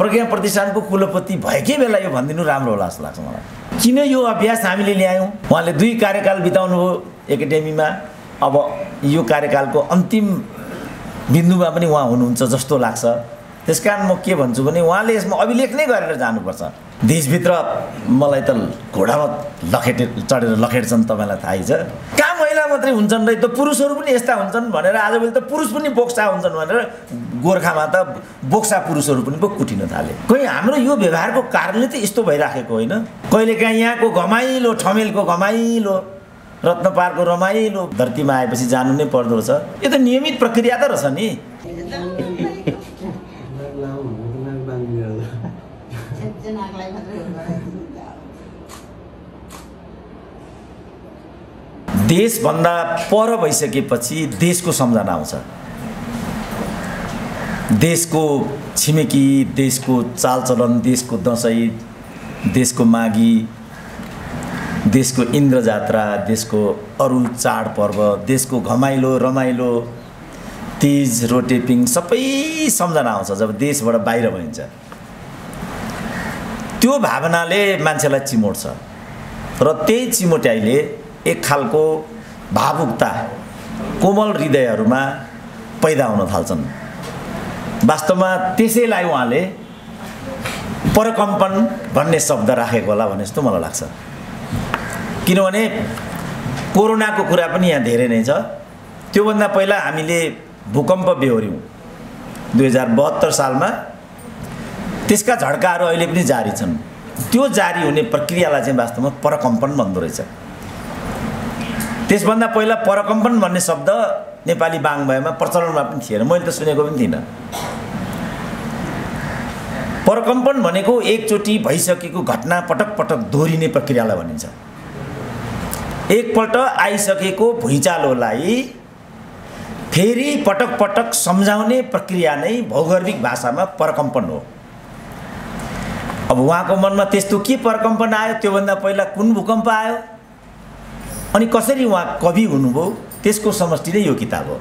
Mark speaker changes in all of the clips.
Speaker 1: प्रज्ञा प्रतिष्ठानको कुलपति भएकै बेला यो भनिदिनु राम्रो होला जस्तो लाग्छ मलाई। किन यो अभ्यास हामीले ल्यायौँ? उहाँले दुई कार्यकाल बिताउनु भयो एकाडेमीमा। अब यो कार्यकालको अन्तिम बिन्दुमा पनि उहाँ हुनुहुन्छ जस्तो लाग्छ। त्यस कारण म के भन्छु भने उहाँले यसमा अभिलेख नै गरेर जानुपर्छ। देशभित्र मलाई त घोडामा लखेटे चढेर लखेट्छन् तपाईँलाई थाहै छ। कहाँ महिला मात्रै हुन्छन् र त पुरुषहरू पनि यस्ता हुन्छन् भनेर आजभोलि त पुरुष पनि बोक्सा हुन्छन् भनेर गोर्खामा त बोक्सा पुरुषहरू पनि पो कुटिन थाले। कोही हाम्रो यो व्यवहारको कारणले त यस्तो भइराखेको होइन? कहिलेकाहीँ यहाँको घमाइलो ठमेलको घमाइलो रत्नपारको रमाइलो धरतीमा आएपछि जानु नै पर्दो रहेछ। यो त नियमित प्रक्रिया त रहेछ नि। देशभन्दा पर भइसकेपछि देशको सम्झना आउँछ। देशको छिमेकी देशको चालचलन देशको दसैँ देशको माघी देशको इन्द्र जात्रा देशको अरू चाडपर्व देशको घमाइलो रमाइलो तिज रोटेपिङ सबै सम्झना आउँछ जब देशबाट बाहिर भइन्छ। त्यो भावनाले मान्छेलाई चिमोट्छ र त्यही चिमोट्याइले एक खालको भावुकता कोमल हृदयहरूमा पैदा हुन थाल्छन्। वास्तवमा त्यसैलाई उहाँले परकम्पन भन्ने शब्द राखेको होला भने जस्तो मलाई लाग्छ। किनभने कोरोनाको कुरा पनि यहाँ धेरै नै छ। त्योभन्दा पहिला हामीले भूकम्प बेहोऱ्यौँ दुई हजार बहत्तर सालमा। त्यसका झड्काहरू अहिले पनि जारी छन्। त्यो जारी हुने प्रक्रियालाई चाहिँ वास्तवमा परकम्पन भन्दो रहेछ। त्यसभन्दा पहिला परकम्पन भन्ने शब्द नेपाली बाङ्मयमा प्रचलनमा पनि थिएन। मैले त सुनेको पनि थिइनँ। परकम्पन भनेको एकचोटि भइसकेको घटना पटक पटक दोहोरिने प्रक्रियालाई भनिन्छ। एकपल्ट आइसकेको भुइँचालोलाई फेरि पटक पटक सम्झाउने प्रक्रिया नै भौगर्भिक भाषामा परकम्पन हो। अब उहाँको मनमा त्यस्तो के परकम्पन आयो? त्योभन्दा पहिला कुन भूकम्प आयो? अनि कसरी उहाँ कवि हुनुभयो त्यसको समष्टि नै यो किताब हो।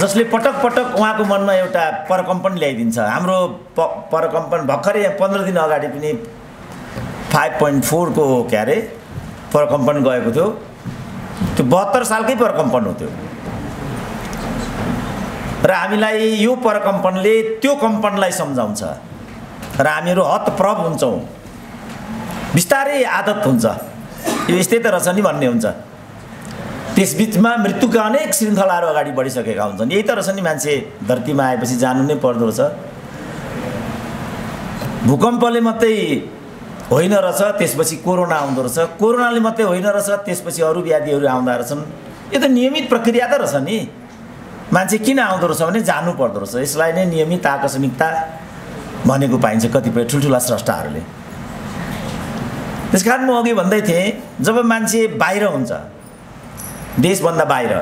Speaker 1: जसले पटक पटक उहाँको मनमा एउटा परकम्पन ल्याइदिन्छ। हाम्रो प परकम्पन भर्खरै यहाँ पन्ध्र दिन अगाडि पनि फाइभ पोइन्ट फोरको के अरे परकम्पन गएको थियो। त्यो बहत्तर सालकै परकम्पन हो त्यो। र हामीलाई यो परकम्पनले त्यो कम्पनलाई सम्झाउँछ। र हामीहरू हतप्रभ हुन्छौँ। बिस्तारै आदत हुन्छ। यो यस्तै त रहेछ नि भन्ने हुन्छ। त्यसबिचमा मृत्युका अनेक श्रृङ्खलाहरू अगाडि बढिसकेका हुन्छन्। यही त रहेछ नि मान्छे धरतीमा आएपछि जानु नै पर्दो रहेछ। भूकम्पले मात्रै होइन रहेछ त्यसपछि कोरोना आउँदो रहेछ। कोरोनाले मात्रै होइन रहेछ त्यसपछि अरू व्याधिहरू आउँदो रहेछन्। यो त नियमित प्रक्रिया त रहेछ नि। मान्छे किन आउँदो रहेछ भने जानु पर्दो रहेछ। यसलाई नै नियमित आकस्मिकता भनेको पाइन्छ कतिपय ठुल्ठुला स्रष्टाहरूले। त्यस कारण म अघि भन्दै थिएँ जब मान्छे बाहिर हुन्छ देशभन्दा बाहिर।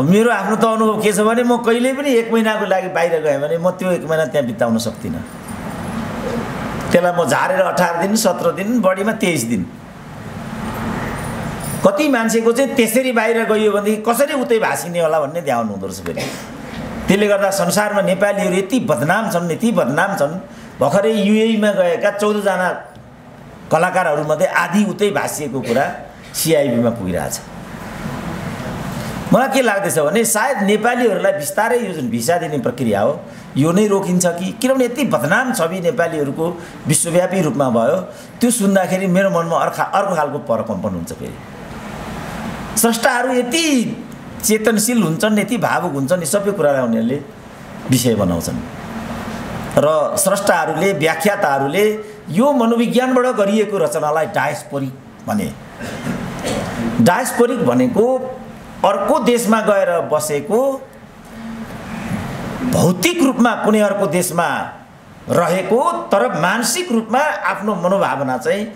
Speaker 1: मेरो आफ्नो त अनुभव के छ भने म कहिले पनि एक महिनाको लागि बाहिर गएँ भने म त्यो एक महिना त्यहाँ बिताउन सक्दिनँ। त्यसलाई म झारेर अठार दिन सत्र दिन बढीमा तेइस दिन। कति मान्छेको चाहिँ त्यसरी बाहिर गइयो भनेदेखि कसरी उतै भाँसिने होला भन्ने ध्यान हुँदो रहेछ फेरि। त्यसले गर्दा संसारमा नेपालीहरू यति बदनाम छन् यति बदनाम छन् भर्खरै युएमा गएका चौधजना कलाकारहरूमध्ये आधी उतै भाँसिएको कुरा सिआइबीमा पुगिरहेछ। मलाई के लाग्दैछ भने सायद नेपालीहरूलाई बिस्तारै यो जुन भिसा दिने प्रक्रिया हो यो नै रोकिन्छ कि किनभने यति बदनाम छवि नेपालीहरूको विश्वव्यापी रूपमा भयो त्यो सुन्दाखेरि मेरो मनमा अर्का अर्को खालको परकम्पन हुन्छ फेरि। स्रष्टाहरू यति चेतनशील हुन्छन् यति भावुक हुन्छन् यी सबै कुरालाई उनीहरूले विषय बनाउँछन्। र स्रष्टाहरूले व्याख्याताहरूले यो मनोविज्ञानबाट गरिएको रचनालाई डायस्पोरिक भने। डायस्पोरिक भनेको अर्को देशमा गएर बसेको भौतिक रूपमा कुनै अर्को देशमा रहेको तर मानसिक रूपमा आफ्नो मनोभावना चाहिँ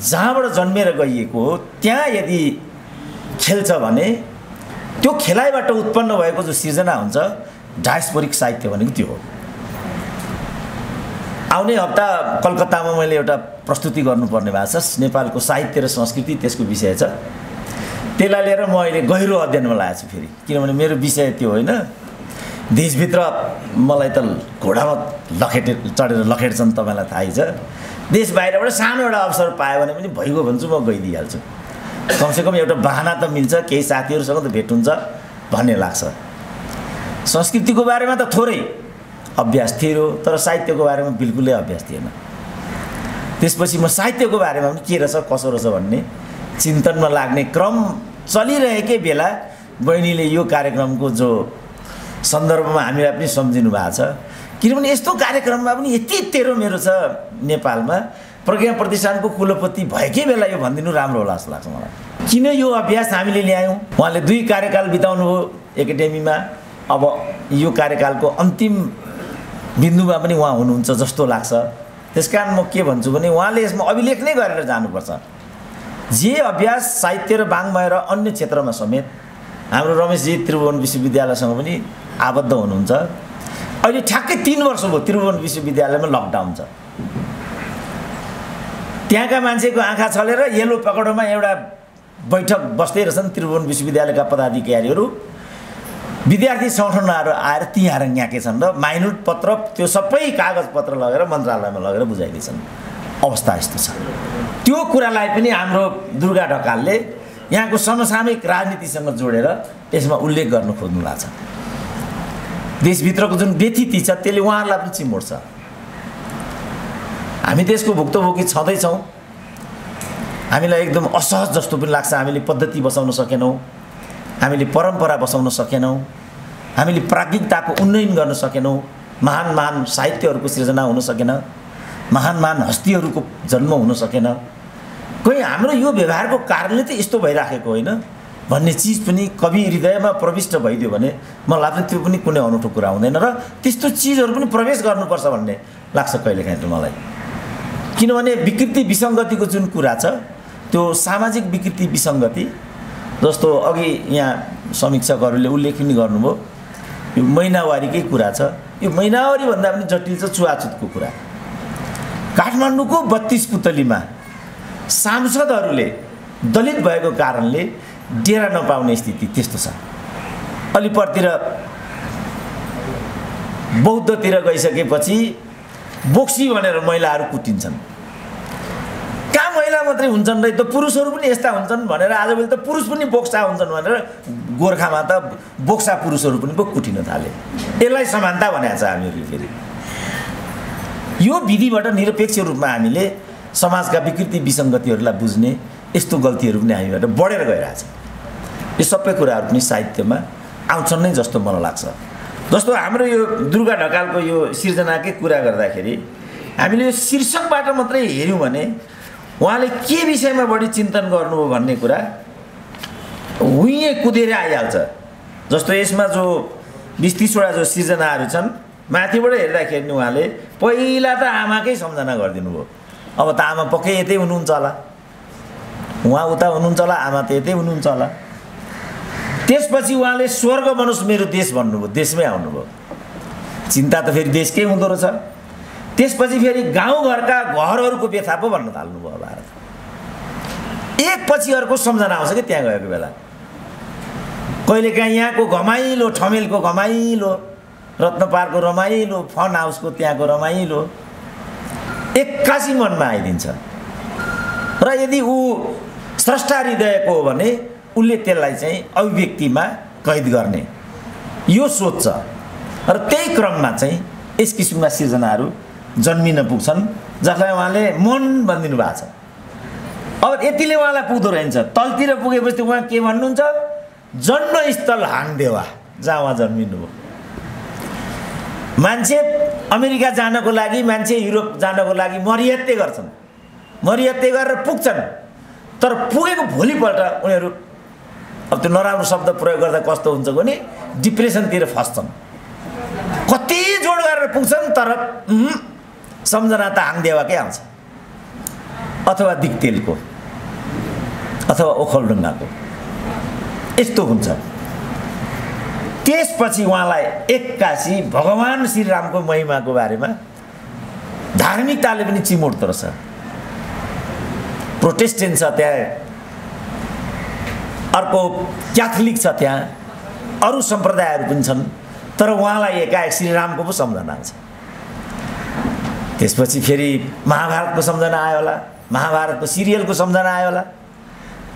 Speaker 1: जहाँबाट जन्मेर गइएको हो त्यहाँ यदि खेल्छ भने त्यो खेलाइबाट उत्पन्न भएको जो सिर्जना हुन्छ डायस्पोरिक साहित्य भनेको त्यो हो। आउने हप्ता कलकत्तामा मैले एउटा प्रस्तुति गर्नुपर्ने भएको छ। नेपालको साहित्य र संस्कृति त्यसको विषय छ। त्यसलाई लिएर म अहिले गहिरो अध्ययनमा लागेको छु फेरि। किनभने मेरो विषय त्यो होइन। देशभित्र मलाई त घोडामा लखेटे चढेर लखेट्छन् तपाईँलाई थाहै छ। देश बाहिरबाट सानो एउटा अवसर पायो भने पनि भइगयो भन्छु म गइदिइहाल्छु। कमसेकम एउटा बाहना त मिल्छ केही साथीहरूसँग त भेट हुन्छ भन्ने लाग्छ। संस्कृतिको बारेमा त थोरै अभ्यास थियो तर साहित्यको बारेमा बिल्कुलै अभ्यास थिएन। त्यसपछि म साहित्यको बारेमा पनि के रहेछ कसो रहेछ भन्ने चिन्तनमा लाग्ने क्रम चलिरहेकै बेला बहिनीले यो कार्यक्रमको जो सन्दर्भमा हामीलाई पनि सम्झिनु भएको छ किनभने यस्तो कार्यक्रममा पनि यति तेरो मेरो छ नेपालमा प्रज्ञा प्रतिष्ठानको कुलपति भएकै बेला यो भनिदिनु राम्रो होला जस्तो लाग्छ मलाई। किन यो अभ्यास हामीले ल्यायौँ? उहाँले दुई कार्यकाल बिताउनु भयो एकाडेमीमा अब यो कार्यकालको अन्तिम बिन्दुमा पनि उहाँ हुनुहुन्छ जस्तो लाग्छ। त्यस कारण म के भन्छु भने उहाँले यसमा अभिलेख नै गरेर जानुपर्छ। जे अभ्यास साहित्य र बाङ्मय र अन्य क्षेत्रमा समेत हाम्रो रमेशजी त्रिभुवन विश्वविद्यालयसँग पनि आबद्ध हुनुहुन्छ। अहिले ठ्याक्कै तिन वर्ष भयो त्रिभुवन विश्वविद्यालयमा लकडाउन छ। त्यहाँका मान्छेको आँखा छलेर येलो पकडोमा एउटा बैठक बस्दै रहेछन् त्रिभुवन विश्वविद्यालयका पदाधिकारीहरू। विद्यार्थी सङ्गठनहरू आएर ती आएर छन् र माइनुट पत्र त्यो सबै कागज पत्र लगेर मन्त्रालयमा लगेर बुझाइदिन्छन्। अवस्था यस्तो छ। त्यो कुरालाई पनि हाम्रो दुर्गा ढकालले यहाँको समसामयिक राजनीतिसँग जोडेर यसमा उल्लेख गर्नु खोज्नु भएको छ। देशभित्रको जुन व्यथिति छ त्यसले उहाँहरूलाई पनि चिमोड्छ। हामी त्यसको भुक्तभोगी छँदैछौँ। हामीलाई एकदम असहज जस्तो पनि लाग्छ। हामीले पद्धति बसाउन सकेनौँ। हामीले परम्परा बसाउन सकेनौँ। हामीले प्राज्ञिकताको उन्नयन गर्न सकेनौँ। महान महान साहित्यहरूको सृजना हुन सकेन। महान महान हस्तीहरूको जन्म हुन सकेन। कोही हाम्रो यो व्यवहारको कारणले त यस्तो भइराखेको होइन। भन्ने चिज पनि कवि हृदयमा प्रविष्ट भइदियो भने मलाई लाग्छ त्यो पनि कुनै अनौठो कुरा हुँदैन र त्यस्तो चिजहरू पनि प्रवेश गर्नुपर्छ भन्ने लाग्छ कहिलेकाहीँ त मलाई। किनभने विकृति विसङ्गतिको जुन कुरा छ त्यो सामाजिक विकृति विसङ्गति जस्तो अघि यहाँ समीक्षकहरूले उल्लेख पनि गर्नुभयो। यो महिनावारीकै कुरा छ। यो महिनावारी भन्दा पनि जटिल छ छुवाछुतको कुरा। काठमाडौँको बत्तिस पुतलीमा सांसदहरूले दलित भएको कारणले डेरा नपाउने स्थिति त्यस्तो छ। अलिपरतिर बौद्धतिर गइसकेपछि बोक्सी भनेर महिलाहरू कुटिन्छन्। मात्रै हुन्छन् र त पुरुषहरू पनि यस्ता हुन्छन् भनेर आजभोलि त पुरुष पनि बोक्सा हुन्छन् भनेर गोर्खामा त बोक्सा पुरुषहरू पनि पो कुटिन थाले। यसलाई समानता भनेको छ हामीहरूले फेरि। यो विधिबाट निरपेक्ष रूपमा हामीले समाजका विकृति विसङ्गतिहरूलाई बुझ्ने यस्तो गल्तीहरू पनि हामीबाट बढेर गइरहेछ। यो सबै कुराहरू पनि साहित्यमा आउँछन् नै जस्तो मलाई लाग्छ। जस्तो हाम्रो यो दुर्गा ढकालको यो सिर्जनाकै कुरा गर्दाखेरि हामीले यो शीर्षकबाट मात्रै हेऱ्यौँ भने उहाँले के विषयमा बढी चिन्तन गर्नुभयो भन्ने कुरा हुँ कुदेर आइहाल्छ। जस्तो यसमा जो बिस तिसवटा जो सिर्जनाहरू छन् माथिबाट हेर्दाखेरि उहाँले पहिला त आमाकै सम्झना गरिदिनु भयो अब त आमा पक्कै यतै हुनुहुन्छ होला। उहाँ उता हुनुहुन्छ होला आमा त यतै हुनुहुन्छ होला। त्यसपछि उहाँले स्वर्ग मनुष्य मेरो देश भन्नुभयो देशमै आउनुभयो। चिन्ता त फेरि देशकै हुँदो रहेछ। त्यसपछि फेरि गाउँघरका घरहरूको व्यथा पो भन्न थाल्नुभयो भारत। एकपछि अर्को सम्झना आउँछ कि त्यहाँ गएको बेला। कहिलेकाहीँ यहाँको घमाइलो ठमेलको घमाइलो रत्नपारको रमाइलो फन हाउसको त्यहाँको रमाइलो एक्कासी मनमा आइदिन्छ। र यदि ऊ स्रष्टा हृदयको हो भने उसले त्यसलाई चाहिँ अभिव्यक्तिमा कैद गर्ने। यो सोच छ। र त्यही क्रममा चाहिँ यस किसिमका सिर्जनाहरू जन्मिन पुग्छन् जसलाई उहाँले मन भनिदिनु भएको छ। अब यतिले उहाँलाई पुग्दो रहन्छ तलतिर पुगेपछि उहाँ के भन्नुहुन्छ? जन्मस्थल हाङदेवा जहाँ उहाँ जन्मिनुभयो। मान्छे अमेरिका जानको लागि मान्छे युरोप जानको लागि मरियत्ते गर्छन्। मरियत्ते गरेर पुग्छन्। तर पुगेको भोलिपल्ट उनीहरू अब त्यो नराम्रो शब्द प्रयोग गर्दा कस्तो हुन्छ भने डिप्रेसनतिर फस्छन्। कति जोड गरेर पुग्छन् तर सम्झना त हाङदेवाकै आउँछ? अथवा दिक्तेलको अथवा ओखलडुङ्गाको यस्तो हुन्छ। त्यसपछि उहाँलाई एक्कासी भगवान् श्रीरामको महिमाको बारेमा धार्मिकताले पनि चिमोड्दो रहेछ। प्रोटेस्टेन्ट छ त्यहाँ अर्को क्याथोलिक छ त्यहाँ अरू सम्प्रदायहरू पनि छन् तर उहाँलाई एकाएक श्रीरामको पो सम्झना आउँछ त्यसपछि फेरि महाभारतको सम्झना आयो होला। महाभारतको सिरियलको सम्झना आयो होला।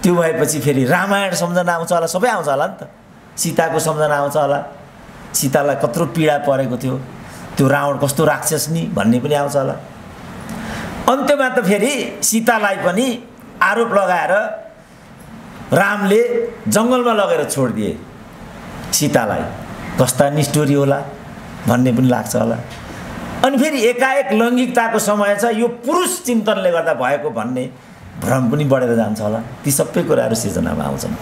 Speaker 1: त्यो भएपछि फेरि रामायण सम्झना आउँछ होला सबै आउँछ होला नि त। सीताको सम्झना आउँछ होला। सीतालाई कत्रो पीडा परेको थियो। त्यो रावण कस्तो राक्षस नि भन्ने पनि आउँछ होला। अन्त्यमा त फेरि सीतालाई पनि आरोप लगाएर रामले जङ्गलमा लगेर छोडिदिए। सीतालाई। कस्ता निष्ठोरी होला भन्ने पनि लाग्छ होला। अनि फेरि एकाएक लैङ्गिकताको समय छ यो पुरुष चिन्तनले गर्दा भएको भन्ने भ्रम पनि बढेर जान्छ होला। ती सबै कुराहरू सिर्जनामा आउँछन्।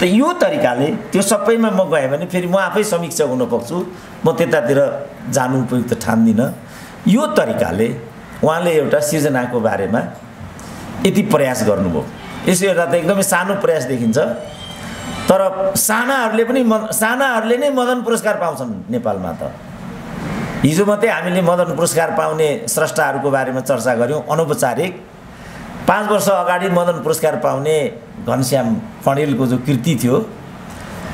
Speaker 1: त यो तरिकाले त्यो सबैमा म गएँ भने फेरि म आफै समीक्षक हुन पुग्छु म त्यतातिर जानु उपयुक्त ठान्दिनँ। यो तरिकाले उहाँले एउटा सिर्जनाको बारेमा यति प्रयास गर्नुभयो। यसो हेर्दा त एकदमै सानो प्रयास देखिन्छ। तर सानाहरूले पनि म सानाहरूले नै मदन पुरस्कार पाउँछन् नेपालमा त। हिजो मात्रै हामीले मदन पुरस्कार पाउने स्रष्टाहरूको बारेमा चर्चा गऱ्यौँ। अनौपचारिक। पाँच वर्ष अगाडि मदन पुरस्कार पाउने घनश्याम पणेलको जो कृति थियो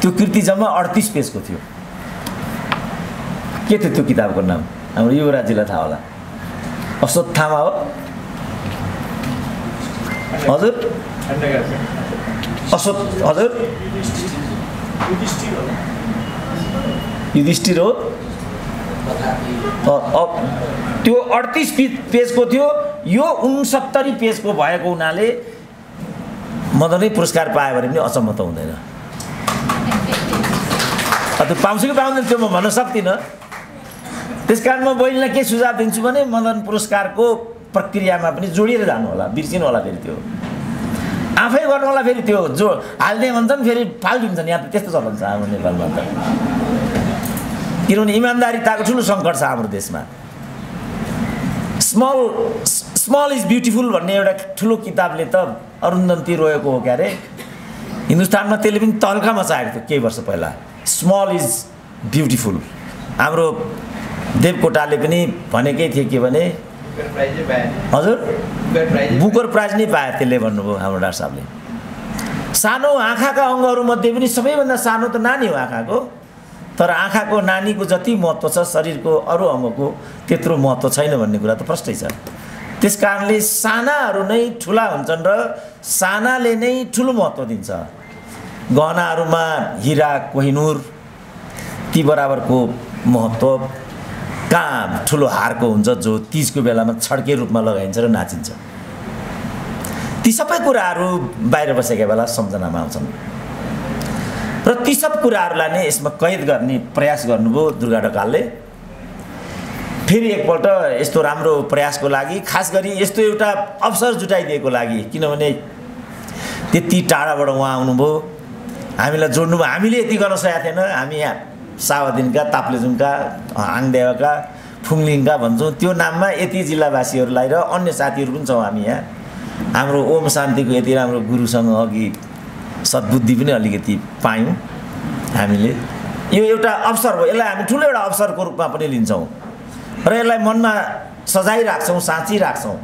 Speaker 1: त्यो कृति जम्मा अडतिस पेजको थियो। के थियो त्यो किताबको नाम? हाम्रो युवराजीलाई थाहा होला। अश्वत्थामा हो। हजुर? अश्वत हजुर? युधिष्ठिर हो। त्यो अडतिस पेजको थियो। यो उनसत्तरी पेजको भएको हुनाले मदनै पुरस्कार पायो भने पनि अचम्म त हुँदैन। त्यो पाउँछु कि पाउँदैन त्यो म भन्न सक्दिनँ। त्यस कारण म बहिनीलाई के सुझाव दिन्छु भने मदन पुरस्कारको प्रक्रियामा पनि जोडिएर जानु होला बिर्सिनु होला फेरि त्यो। आफै गर्नु होला फेरि त्यो जो हाल्ने भन्छन् फेरि फालिदिन्छन् यहाँ त त्यस्तो चलन छ हाम्रो नेपालमा त। किनभने इमान्दारिताको ठुलो सङ्कट छ हाम्रो देशमा स्मल स्मल इज ब्युटिफुल भन्ने एउटा ठुलो किताबले त अरुन्धन्ती रोएको हो क्या अरे हिन्दुस्तानमा त्यसले पनि तर्का मचाएको थियो केही वर्ष पहिला स्मल इज ब्युटिफुल हाम्रो देवकोटाले पनि भनेकै थिए के भने हजुर बुकर प्राइज नै पायो त्यसले भन्नुभयो हाम्रो डाक्टर साहबले सानो आँखाका अङ्गहरूमध्ये पनि सबैभन्दा सानो त नानी हो आँखाको तर आँखाको नानीको जति महत्त्व छ शरीरको अरू अङ्गको त्यत्रो महत्त्व छैन भन्ने कुरा त प्रष्टै छ। त्यस कारणले सानाहरू नै ठुला हुन्छन् र सानाले नै ठुलो महत्त्व दिन्छ। गहनाहरूमा हिरा कोहिनुर ती बराबरको महत्त्व कहाँ ठुलो हारको हुन्छ जो तिजको बेलामा छड्के रूपमा लगाइन्छ र नाचिन्छ। ती सबै कुराहरू बाहिर बसेका बेला सम्झनामा आउँछन्। र ती सब कुराहरूलाई नै यसमा कैद गर्ने प्रयास गर्नुभयो दुर्गा ढकालले। फेरि एकपल्ट यस्तो राम्रो प्रयासको लागि खास गरी यस्तो एउटा अवसर जुटाइदिएको लागि किनभने त्यति टाढाबाट उहाँ आउनुभयो। हामीलाई जोड्नुभयो। हामीले यति गर्न सकेका थिएन। हामी यहाँ सावादिनका ताप्लेजुङका आङदेवाका फुङलिङका भन्छौँ। त्यो नाममा यति जिल्लावासीहरूलाई र अन्य साथीहरू पनि छौँ हामी यहाँ। हाम्रो ओम शान्तिको यति राम्रो गुरुसँग अघि सद्बुद्धि पनि अलिकति पायौँ हामीले। यो एउटा अवसर हो यसलाई हामी ठुलो एउटा अवसरको रूपमा पनि लिन्छौँ। र यसलाई मनमा सजाइराख्छौँ साँचिराख्छौँ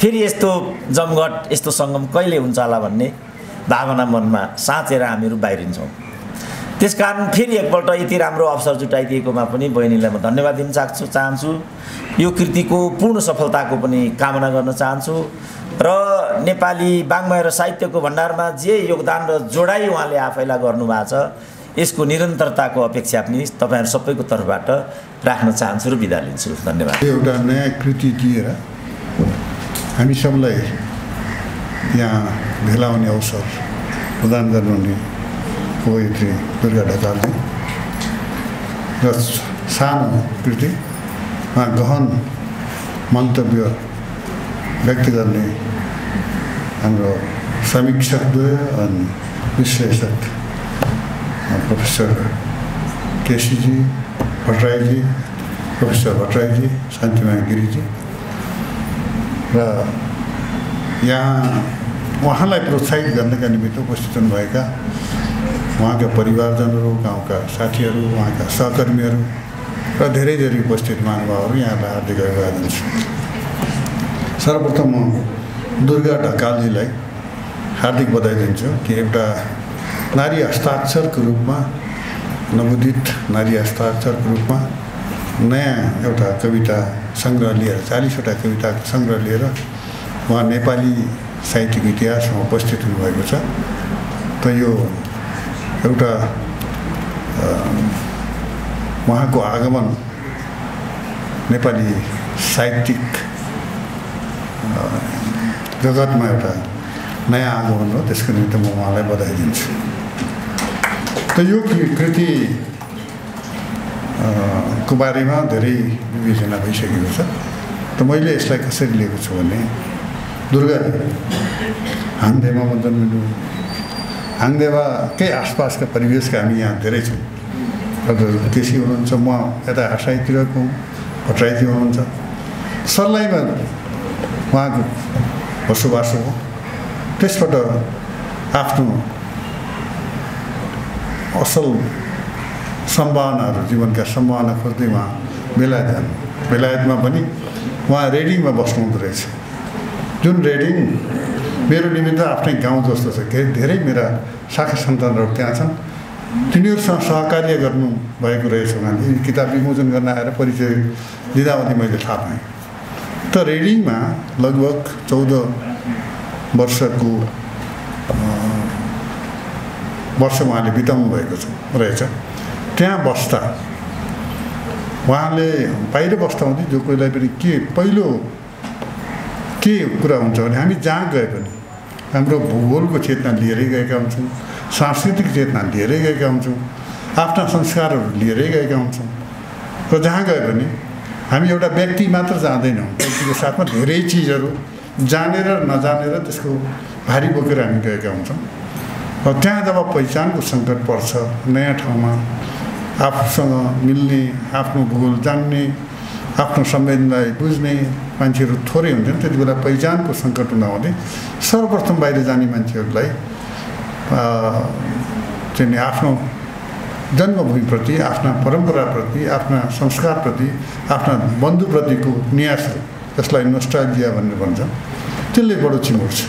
Speaker 1: फेरि यस्तो जमघट यस्तो सङ्गम कहिले हुन्छ होला भन्ने भावना मनमा साँचेर हामीहरू बाहिरिन्छौँ। त्यस कारण फेरि एकपल्ट यति राम्रो अवसर जुटाइदिएकोमा पनि बहिनीलाई म धन्यवाद दिन चाहन्छु चाहन्छु। यो कृतिको पूर्ण सफलताको पनि कामना गर्न चाहन्छु। र नेपाली वाङ्मय र साहित्यको भण्डारमा जे योगदान र जोडाइ उहाँले आफैलाई गर्नुभएको छ यसको निरन्तरताको अपेक्षा पनि तपाईँहरू सबैको तर्फबाट राख्न चाहन्छु र बिदा लिन्छु। धन्यवाद।
Speaker 2: एउटा नयाँ कृति दिएर हामी सबलाई यहाँ भेला हुने अवसर प्रदान गर्नुहुने पोएट्री दुर्गा ढकालले र सानो कृतिमा गहन मन्तव्य व्यक्त गर्ने हाम्रो समीक्षकद्वय अनि विश्लेषक प्रोफेसर केसीजी भट्टराईजी प्रोफेसर भट्टराईजी शान्तिमा गिरिजी र यहाँ उहाँलाई प्रोत्साहित गर्नका निमित्त उपस्थित हुनुभएका उहाँका परिवारजनहरू गाउँका साथीहरू उहाँका सहकर्मीहरू र धेरै धेरै उपस्थित महानुभावहरू यहाँलाई हार्दिक अभिवादन छु। सर्वप्रथम म दुर्गा ढकालजीलाई हार्दिक बधाई दिन्छु कि एउटा नारी हस्ताक्षरको रूपमा नवोदित नारी हस्ताक्षरको रूपमा नयाँ एउटा कविता सङ्ग्रह लिएर चालिसवटा कविताको सङ्ग्रह लिएर उहाँ नेपाली साहित्यिक इतिहासमा उपस्थित हुनुभएको छ। त यो एउटा उहाँको आगमन नेपाली साहित्यिक जगतमा एउटा नयाँ आगमन हो त्यसको निम्ति म उहाँलाई बधाई दिन्छु। त यो कृति को बारेमा धेरै विवेचना भइसकेको छ। त मैले यसलाई कसरी लिएको छु भने दुर्गा हाङदेवा जन्मिनु हाङदेवाकै आसपासका परिवेशका हामी यहाँ धेरै छौँ। हजुर केसी हुनुहुन्छ म यता हासाईतिरको भट्टराईतिर हुनुहुन्छ। सर्लाईमा उहाँको बसोबास हो। त्यसबाट आफ्नो असल सम्भावनाहरू जीवनका सम्भावना खोज्दै उहाँ बेलायत जानु बेलायतमा पनि उहाँ रेडिङमा बस्नुहुँदो रहेछ। जुन रेडिङ मेरो निमित्त आफ्नै गाउँ जस्तो छ के धेरै मेरा शाखा सन्तानहरू त्यहाँ छन्। तिनीहरूसँग सहकार्य गर्नुभएको रहेछ उहाँले। किताब विमोचन गर्न आएर परिचय दिँदावधि मैले थाहा पाएँ। त रेडिङमा लगभग चौध वर्षको वर्ष उहाँले बिताउनु भएको छ रहेछ। त्यहाँ बस्दा उहाँले बाहिर बस्दा हुँदै जो कोहीलाई पनि के पहिलो के कुरा हुन्छ भने हामी जहाँ गए पनि हाम्रो भूगोलको चेतना लिएरै गएका हुन्छौँ सांस्कृतिक चेतना लिएरै गएका हुन्छौँ आफ्ना संस्कारहरू लिएरै गएका हुन्छौँ। र जहाँ गए पनि हामी एउटा व्यक्ति मात्र जाँदैनौँ। व्यक्तिको साथमा धेरै चिजहरू जानेर नजानेर त्यसको भारी बोकेर हामी गएका हुन्छौँ। र त्यहाँ जब पहिचानको सङ्कट पर्छ नयाँ ठाउँमा आफूसँग मिल्ने आफ्नो भूगोल जान्ने आफ्नो संवेदनलाई बुझ्ने मान्छेहरू थोरै हुन्छन् त्यति बेला पहिचानको सङ्कट हुँदाहुँदै सर्वप्रथम बाहिर जाने मान्छेहरूलाई चाहिँ आफ्नो जन्मभूमिप्रति आफ्ना परम्पराप्रति आफ्ना संस्कारप्रति आफ्ना बन्धुप्रतिको न्यास जसलाई नोस्टाजिया भनेर भन्छ त्यसले बडो चिमोट छ।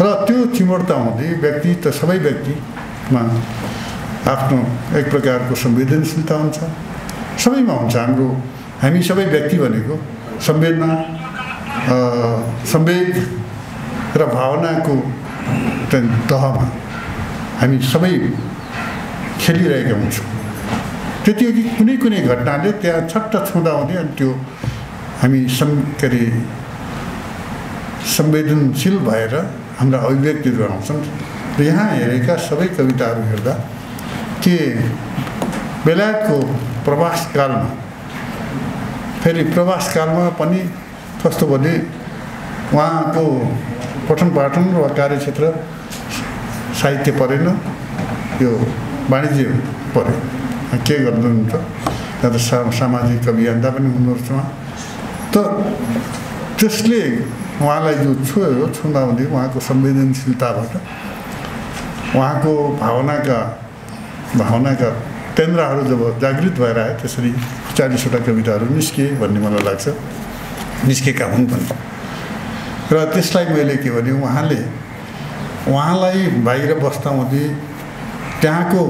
Speaker 2: र त्यो चिमोटता हुँदै व्यक्ति त सबै व्यक्तिमा आफ्नो एक प्रकारको संवेदनशीलता हुन्छ। सबैमा हुन्छ हाम्रो हामी सबै व्यक्ति भनेको संवेदना संवेद र भावनाको तहमा हामी सबै खेलिरहेका हुन्छौँ त्यति कि कुनै कुनै घटनाले त्यहाँ छट्ट छुँदा हुँदै अनि त्यो हामी सं के अरे संवेदनशील भएर हाम्रा अभिव्यक्तिहरू आउँछन् र यहाँ हेरेका सबै कविताहरू हेर्दा के बेलायतको प्रवासकालमा फेरि प्रवासकालमा पनि कस्तो भने उहाँको पठन पाठन वा कार्यक्षेत्र साहित्य परेन यो वाणिज्य पऱ्यो के गर्नुहुन्छ या त सा सामाजिक अभियन्ता पनि हुनुहुन्छ उहाँ त त्यसले उहाँलाई जो छोयो छुँदा हुँदै उहाँको संवेदनशीलताबाट उहाँको भावनाका भावनाका केन्द्रहरू जब जागृत भएर आए त्यसरी चालिसवटा कविताहरू निस्किए भन्ने मलाई लाग्छ निस्केका हुन् पनि र त्यसलाई मैले के भने उहाँले उहाँलाई बाहिर बस्दा हुँदै त्यहाँको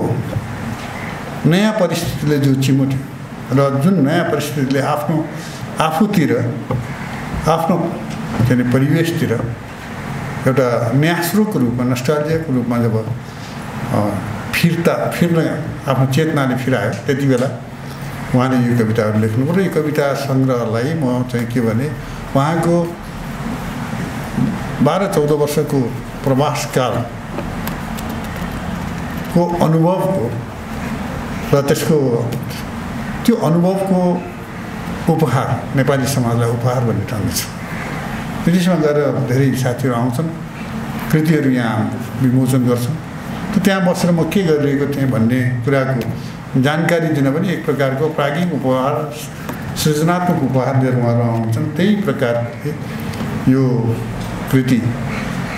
Speaker 2: नयाँ परिस्थितिले जो चिमोट्यो र जुन नयाँ परिस्थितिले आफ्नो आफूतिर आफ्नो के अरे परिवेशतिर एउटा न्यास्रोको रूपमा नष्टार्जियाको रूपमा जब फिर्ता फिर्न आफ्नो चेतनाले फिरायो त्यति बेला उहाँले यो कविताहरू लेख्नु र यो कविता सङ्ग्रहलाई म चाहिँ के भने उहाँको बाह्र चौध वर्षको प्रवासकालको अनुभवको र त्यसको त्यो अनुभवको उपहार नेपाली समाजलाई उपहार भन्ने ठान्दैछु विदेशमा गएर धेरै साथीहरू आउँछन्। कृतिहरू यहाँ विमोचन गर्छन्। त त्यहाँ बसेर म के गरिरहेको थिएँ भन्ने कुराको जानकारी दिन पनि एक प्रकारको प्राज्ञिक उपहार सृजनात्मक उपहार लिएर उहाँहरू आउँछन्। त्यही प्रकारले यो कृति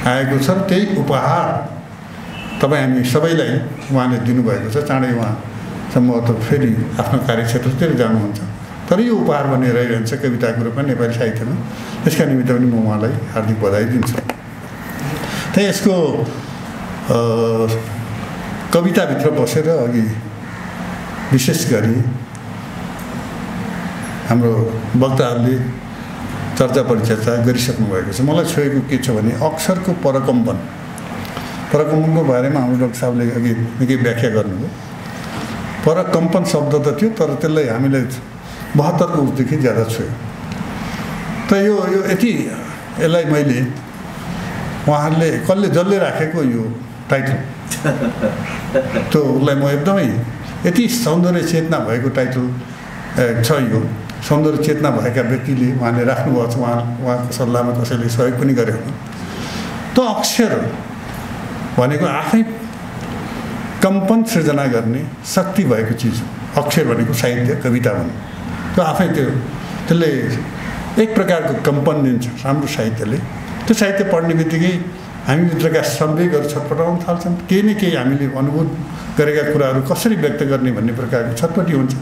Speaker 2: आएको छ त्यही उपहार तपाईँ हामी सबैलाई उहाँले दिनुभएको छ चाँडै उहाँ सम्भवतः फेरि आफ्नो कार्यक्षेत्रतिर जानुहुन्छ। तर यो उपहार भन्ने रहिरहन्छ कविताको रूपमा नेपाली साहित्यमा। त्यसका निमित्त पनि म उहाँलाई हार्दिक बधाई दिन्छु। त यसको कविताभित्र बसेर अघि विशेष गरी हाम्रो वक्ताहरूले चर्चा परिचर्चा गरिसक्नु भएको छ। मलाई छोएको के छ भने अक्षरको परकम्पन। परकम्पनको बारेमा हाम्रो डक्टर साहबले अघि निकै व्याख्या गर्नुभयो। परकम्पन शब्द त थियो तर त्यसलाई हामीले बहत्तरको उसदेखि ज्यादा छोयो। त यो यो यति यसलाई मैले उहाँहरूले कसले जसले राखेको यो टाइटल त्यो उसलाई म एकदमै यति सौन्दर्य चेतना भएको टाइटल छ यो। सौन्दर्य चेतना भएका व्यक्तिले उहाँले राख्नुभएको छ उहाँ उहाँको सल्लाहमा कसैले सहयोग पनि गरेको त अक्षर भनेको आफै कम्पन सृजना गर्ने शक्ति भएको चिज हो। अक्षर भनेको साहित्य कविता भन्नु त्यो आफै त्यो त्यसले एक प्रकारको कम्पन दिन्छ राम्रो साहित्यले। त्यो साहित्य पढ्ने बित्तिकै हामीभित्रका संवेगहरू छटपटाउन थाल्छन्। केही न केही हामीले अनुभूत गरेका कुराहरू कसरी व्यक्त गर्ने भन्ने प्रकारको छटपटी हुन्छ।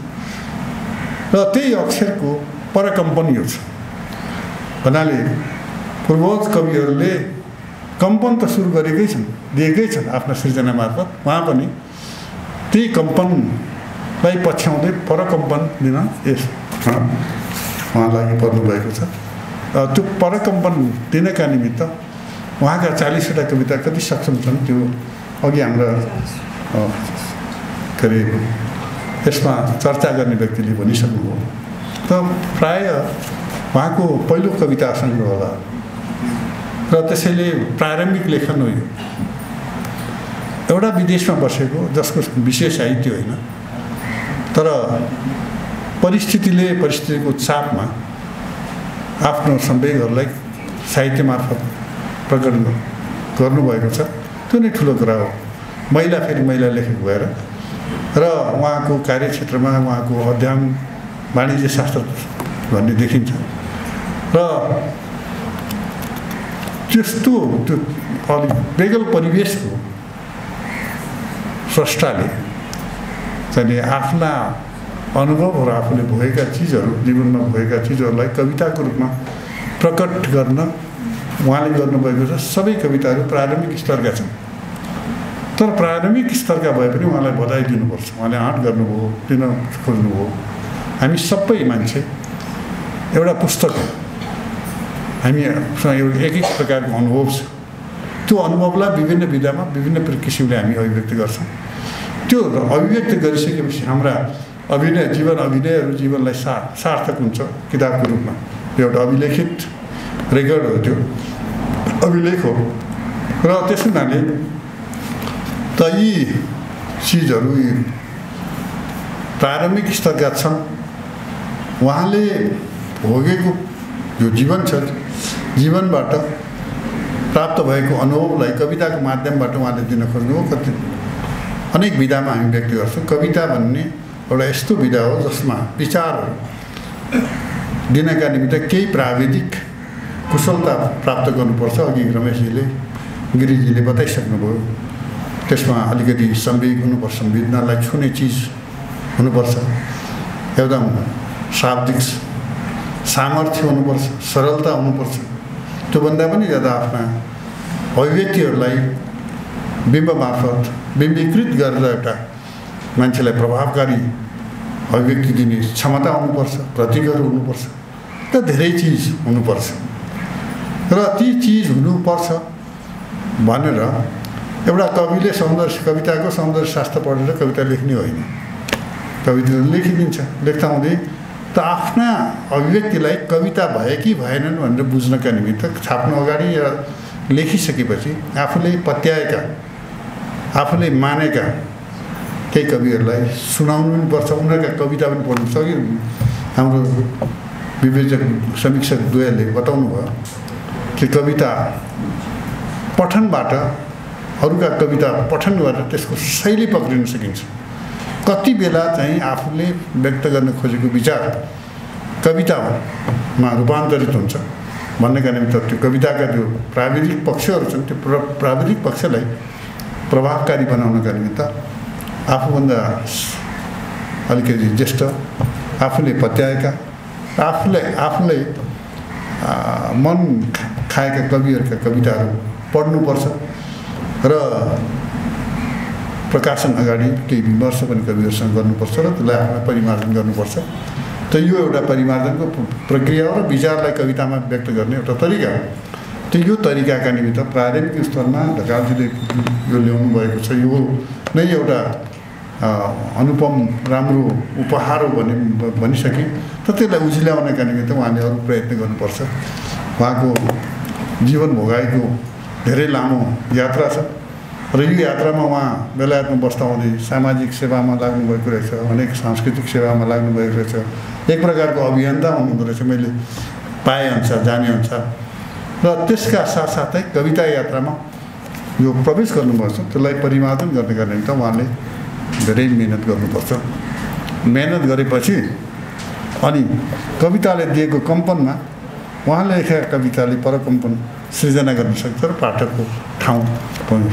Speaker 2: र त्यही अक्षरको परकम्पन यो छ। भन्नाले पूर्वज कविहरूले कम्पन त सुरु गरेकै छन् दिएकै छन् आफ्ना सृजना मार्फत। उहाँ पनि त्यही कम्पनलाई पछ्याउँदै परकम्पन दिन यस उहाँ लागि पर्नुभएको छ। त्यो परकम्पन दिनका निमित्त उहाँका चालिसवटा कविता कति सक्षम छन् त्यो अघि हाम्रा के अरे यसमा चर्चा गर्ने व्यक्तिले भनिसक्नुभयो। त प्राय उहाँको पहिलो कविता सङ्ग्रह होला। र त्यसैले प्रारम्भिक लेखन हो यो। एउटा विदेशमा बसेको जसको विशेष साहित्य होइन तर परिस्थितिले परिस्थितिको चापमा आफ्नो संवेगहरूलाई साहित्य मार्फत प्रकट गर्नुभएको छ। त्यो नै ठुलो कुरा हो। महिला फेरि महिला लेखक भएर र उहाँको कार्यक्षेत्रमा उहाँको अध्ययन वाणिज्य शास्त्र भन्ने देखिन्छ। र त्यस्तो त्यो अलिक बेगल परिवेशको स्रष्टाले चाहिँ आफ्ना अनुभवहरू आफूले भएका चिजहरू जीवनमा भएका चिजहरूलाई कविताको रूपमा प्रकट गर्न उहाँले गर्नुभएको छ। सबै कविताहरू प्रारम्भिक स्तरका छन्। तर प्रारम्भिक स्तरका भए पनि उहाँलाई बधाई दिनुपर्छ। उहाँले आँट गर्नुभयो दिन खोज्नुभयो। हामी सबै मान्छे एउटा पुस्तक हामीसँग एउटा एक एक प्रकारको अनुभव छ। त्यो अनुभवलाई विभिन्न विधामा विभिन्न किसिमले हामी अभिव्यक्त गर्छौँ। त्यो अभिव्यक्त गरिसकेपछि हाम्रा अभिनय जीवन अभिनयहरू जीवनलाई सा सार्थक हुन्छ किताबको रूपमा। एउटा अभिलेखित रेकर्ड हो त्यो। अभिलेख हो। र त्यस हुनाले त यी चिजहरू प्रारम्भिक स्तरका छन्। उहाँले भोगेको जो जीवन छ जीवनबाट प्राप्त भएको अनुभवलाई कविताको माध्यमबाट उहाँले दिन खोज्नु कति अनेक विधामा हामी व्यक्त गर्छौँ। कविता भन्ने एउटा यस्तो विधा हो जसमा विचारहरू दिनका निमित्त केही प्राविधिक कुशलता प्राप्त गर्नुपर्छ अघि रमेशजीले गिरिजीले बताइसक्नुभयो। त्यसमा अलिकति संवेग हुनुपर्छ संवेदनालाई छुने चिज हुनुपर्छ एकदम शाब्दिक सामर्थ्य हुनुपर्छ सरलता हुनुपर्छ। त्योभन्दा पनि ज्यादा आफ्ना अभिव्यक्तिहरूलाई बिम्ब मार्फत बिम्बीकृत गरेर एउटा मान्छेलाई प्रभावकारी अभिव्यक्ति दिने क्षमता हुनुपर्छ प्रतीकहरू हुनुपर्छ त धेरै चिज हुनुपर्छ र ती चिज हुनुपर्छ भनेर एउटा कविले सौन्दर्य कविताको सौन्दर्य शास्त्र पढेर कविता लेख्ने होइन कविता लेखिदिन्छ लेख्दा हुँदै त आफ्ना अभिव्यक्तिलाई कविता भए कि भएनन् भनेर बुझ्नका निमित्त छाप्नु अगाडि या लेखिसकेपछि आफूले पत्याएका आफूले मानेका केही कविहरूलाई सुनाउनु पनि पर्छ उनीहरूका कविता पनि पढ्नुपर्छ कि हाम्रो विवेचक समीक्षक द्वयले बताउनु भयो कि कविता पठनबाट अरूका कविता पठन गरेर त्यसको शैली पक्रिन सकिन्छ। कति बेला चाहिँ आफूले व्यक्त गर्न खोजेको विचार कवितामा रूपान्तरित हुन्छ। भन्नेका निमित्त त्यो कविताका त्यो प्राविधिक पक्षहरू छन् त्यो प्र प्राविधिक पक्षलाई प्रभावकारी बनाउनका निमित्त आफूभन्दा अलिकति ज्येष्ठ आफूले पत्याएका आफूलाई आफूलाई मन खाएका कविहरूका कविताहरू पढ्नुपर्छ। र प्रकाशन अगाडि केही विमर्श पनि कविहरूसँग गर्नुपर्छ र त्यसलाई आफूलाई परिमार्जन गर्नुपर्छ। त यो एउटा परिमार्जनको प्रक्रिया हो र विचारलाई कवितामा व्यक्त गर्ने एउटा तरिका हो। त यो तरिकाका निमित्त प्रारम्भिक स्तरमा ढकालजीले यो ल्याउनु भएको छ। यो नै एउटा अनुपम राम्रो उपहार हो भने भनिसकेँ। त त्यसलाई उझिल्याउनका निमित्त उहाँले अरू प्रयत्न गर्नुपर्छ। उहाँको जीवन भोगाइको धेरै लामो यात्रा छ। र यो यात्रामा उहाँ बेलायतमा बस्दा हुँदै सामाजिक सेवामा लाग्नुभएको रहेछ अनेक सांस्कृतिक सेवामा लाग्नुभएको रहेछ। एक प्रकारको अभियन्ता हुनुहुँदो रहेछ मैले पाएअनुसार जानेअनुसार। र त्यसका साथसाथै कविता यात्रामा यो प्रवेश गर्नुपर्छ त्यसलाई परिमार्जन गर्नका निमित्त उहाँले धेरै मिहिनेत गर्नुपर्छ। मिहिनेत गरेपछि अनि कविताले दिएको कम्पनमा उहाँले लेखेका कविताले परकम्पन सृजना गर्न सक्छ र पाठकको ठाउँ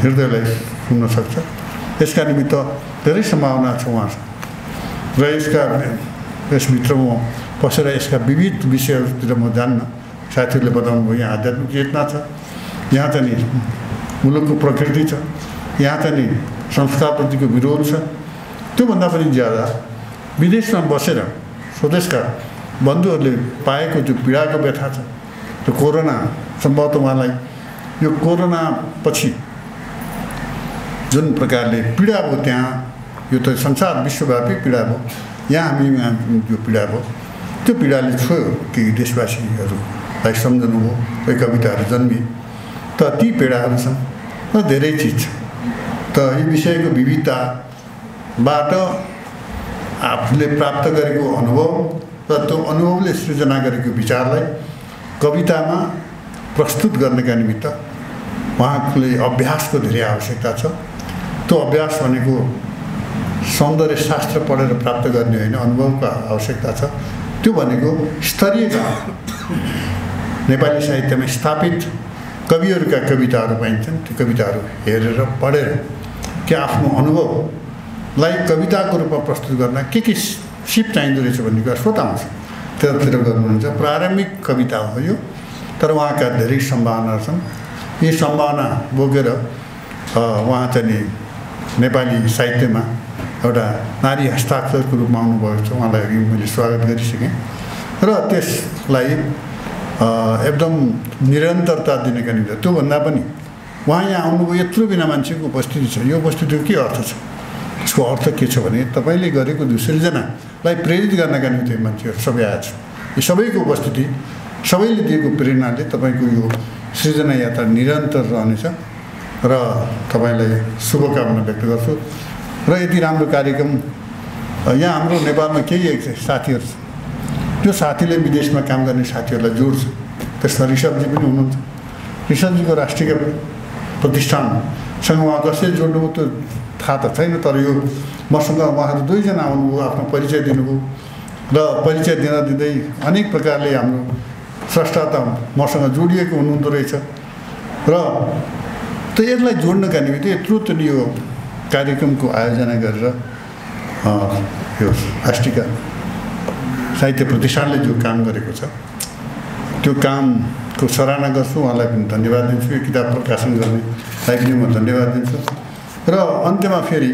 Speaker 2: हृदयलाई सुन्न सक्छ। यसका निमित्त धेरै सम्भावना छ उहाँसँग। र यसका यसभित्र म पसेर यसका विविध विषयहरूतिर म जान्न साथीहरूले बताउनु भयो यहाँ आध्यात्मिक चेतना छ यहाँ चाहिँ नि मुलुकको प्रकृति छ यहाँ चाहिँ नि संस्कारप्रतिको विरोध छ। त्योभन्दा पनि ज्यादा विदेशमा बसेर स्वदेशका बन्धुहरूले पाएको त्यो पीडाको व्यथा छ। र कोरोना सम्भवतः उहाँलाई यो कोरोना पछि जुन प्रकारले पीडा भयो त्यहाँ यो त संसार विश्वव्यापी पीडा भयो। यहाँ हामीमा यो पीडा भयो। त्यो पीडाले छोयो केही देशवासीहरूलाई सम्झनु भयो कोही कविताहरू जन्मिए त ती पीडाहरू छन्। र धेरै चिज छ। त यी विषयको विविधताबाट आफूले प्राप्त गरेको अनुभव र त्यो अनुभवले सृजना गरेको विचारलाई कवितामा प्रस्तुत गर्नका निमित्त उहाँले अभ्यासको धेरै आवश्यकता छ। त्यो अभ्यास भनेको सौन्दर्य शास्त्र पढेर प्राप्त गर्ने होइन अनुभवको आवश्यकता छ। त्यो भनेको स्तरीय नेपाली साहित्यमा स्थापित कविहरूका कविताहरू पाइन्छन्। त्यो कविताहरू हेरेर पढेर कि आफ्नो अनुभवलाई कविताको रूपमा प्रस्तुत गर्न के के सिप चाहिँदो रहेछ भन्ने कुरा स्रोत आउँछ त्यतातिर गर्नुहुन्छ। प्रारम्भिक कविता हो यो। तर उहाँका धेरै सम्भावनाहरू छन्। यी सम्भावना बोकेर उहाँ चाहिँ नेपाली साहित्यमा एउटा नारी हस्ताक्षरको रूपमा आउनुभएको छ। उहाँलाई मैले स्वागत गरिसकेँ। र त्यसलाई एकदम निरन्तरता दिनका निम्ति। त्योभन्दा पनि उहाँ यहाँ आउनुभयो यत्रो बिना मान्छेको उपस्थिति छ। यो उपस्थितिको के अर्थ छ? यसको अर्थ के छ भने तपाईँले गरेको सृजनालाई प्रेरित गर्नका निम्ति मान्छेहरू सबै आएछ। यो सबैको उपस्थिति सबैले दिएको प्रेरणाले तपाईँको यो सृजना यात्रा निरन्तर रहनेछ र तपाईँलाई शुभकामना व्यक्त गर्छु। र यति राम्रो कार्यक्रम यहाँ हाम्रो नेपालमा केही साथीहरू छ। त्यो साथीले विदेशमा काम गर्ने साथीहरूलाई जोड्छ। त्यसमा ऋषभजी पनि हुनुहुन्छ। ऋषभजीको राष्ट्रिय प्रतिष्ठानसँग उहाँ कसरी जोड्नुभयो त्यो थाहा त छैन तर यो मसँग उहाँहरू दुईजना आउनुभयो आफ्नो परिचय दिनुभयो र परिचय दिन दिँदै अनेक प्रकारले हाम्रो स्रष्टा त मसँग जोडिएको हुनुहुँदो रहेछ। र त यसलाई जोड्नका निमित्त यत्रो त यो कार्यक्रमको आयोजना गरेर यो राष्ट्रिय साहित्य प्रतिष्ठानले जो काम गरेको छ त्यो कामको सराहना गर्छु। उहाँलाई पनि धन्यवाद दिन्छु यो किताब प्रकाशन गर्नेलाई पनि म धन्यवाद दिन्छु। र अन्त्यमा फेरि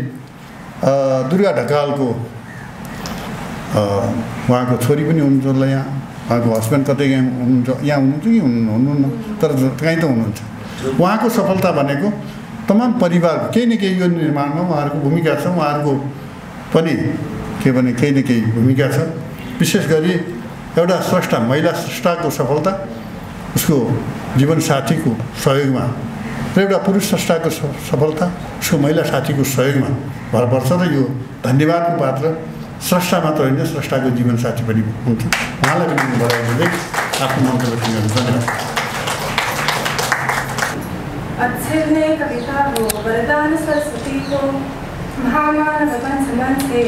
Speaker 2: दुर्गा ढकालको उहाँको छोरी पनि हुनुहुन्छ होला यहाँ। उहाँको हस्बेन्ड कतै यहाँ हुनुहुन्छ यहाँ हुनुहुन्छ कि हुनु हुनुहुन्न। तर कहीँ त हुनुहुन्छ। उहाँको सफलता भनेको तमाम परिवार केही न केही यो निर्माणमा उहाँहरूको भूमिका छ। उहाँहरूको पनि के भने केही न केही भूमिका छ। विशेष गरी एउटा स्रष्टा महिला स्रष्टाको सफलता उसको जीवनसाथीको सहयोगमा र एउटा पुरुष स्रष्टाको सफलता उसको महिला साथीको सहयोगमा भर पर्छ र यो धन्यवादको पात्र स्रष्टा मात्र होइन स्रष्टाको जीवनसाथी पनि हुन्छ। उहाँलाई पनि बधाई दिँदै आफ्नो मन्तव्य दिनु धन्यवाद।
Speaker 3: अक्षर कविता हो वरदान सरस्वती को महामानव मंच मन से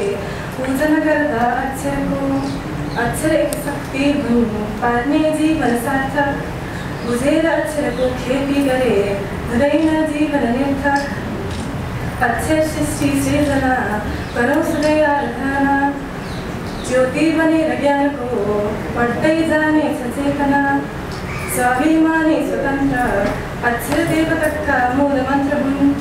Speaker 3: पूजन करता अक्षर को अक्षर एक शक्ति हूँ पारने जीवन सार्थक बुझेर अक्षर को खेती करे। हुँदैन जीवन निर्थक अक्षर सृष्टि सृजना गरौँ सधैँ आराधना। ज्योति बनेर ज्ञानको बढ्दै जानेछ चेतना स्वाभिमानी स्वतन्त्र अक्षर देवतका मूल मन्त्र हुन्